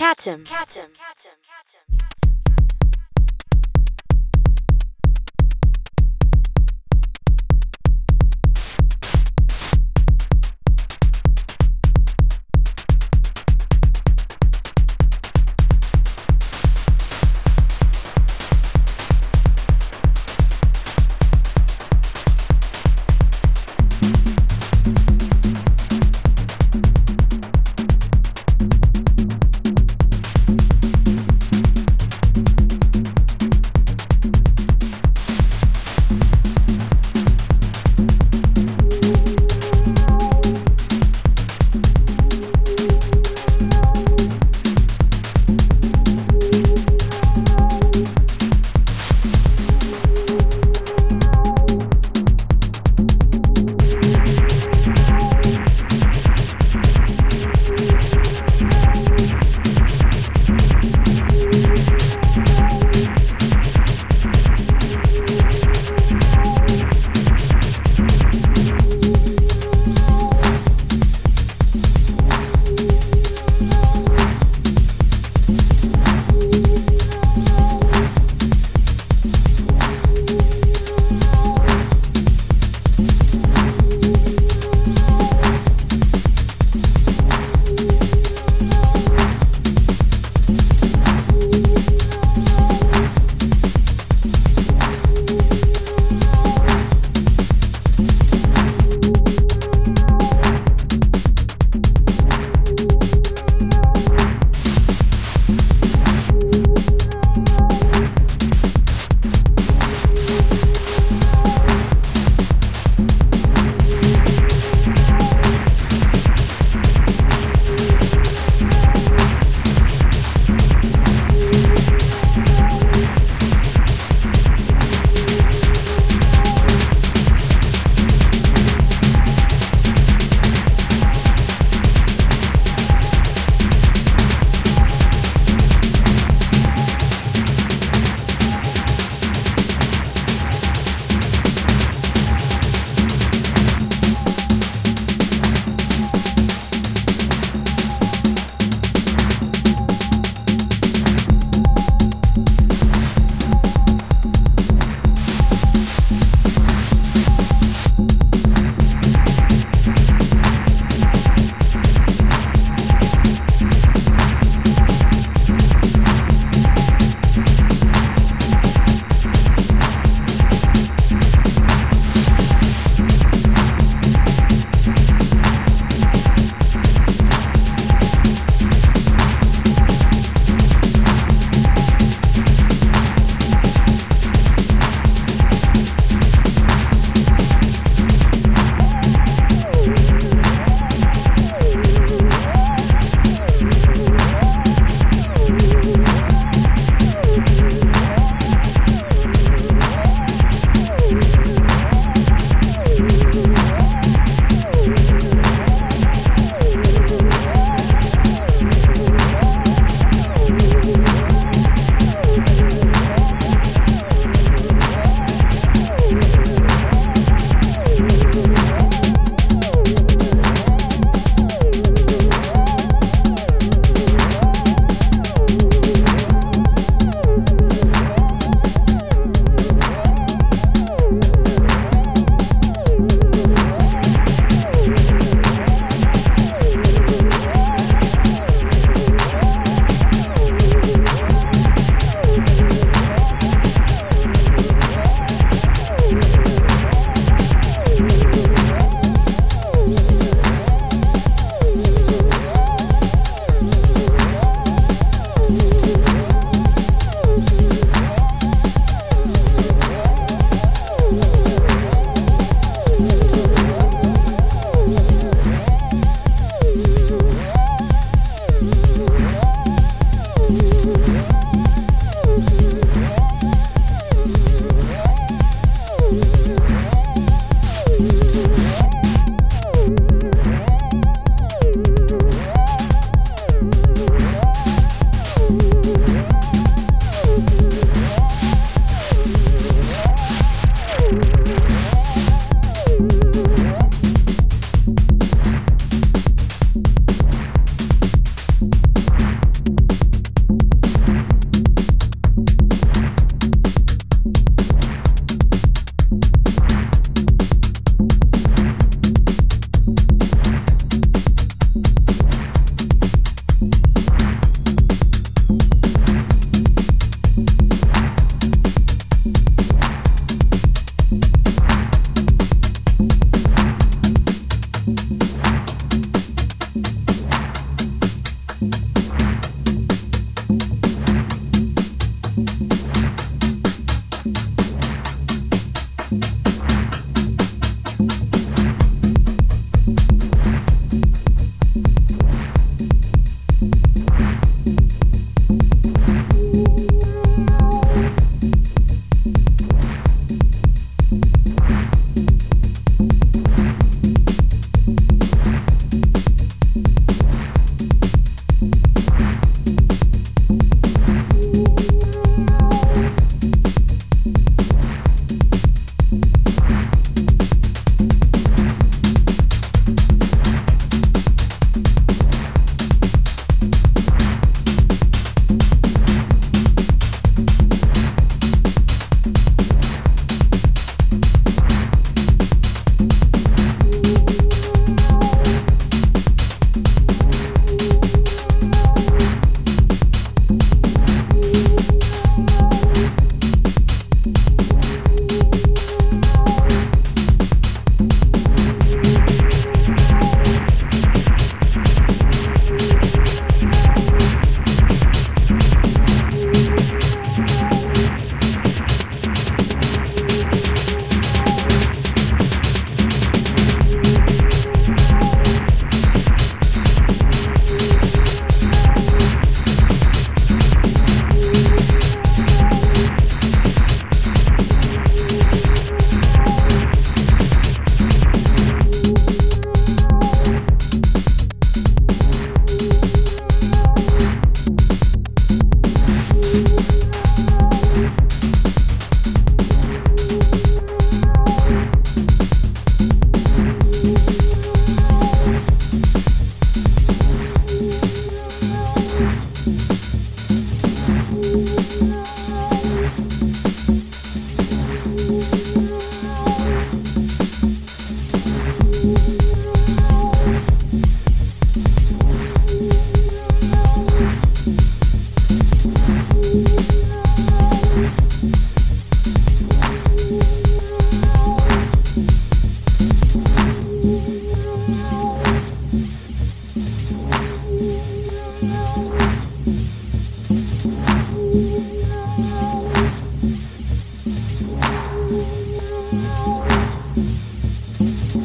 Catum. Catum. Catum. Catum. Thank you.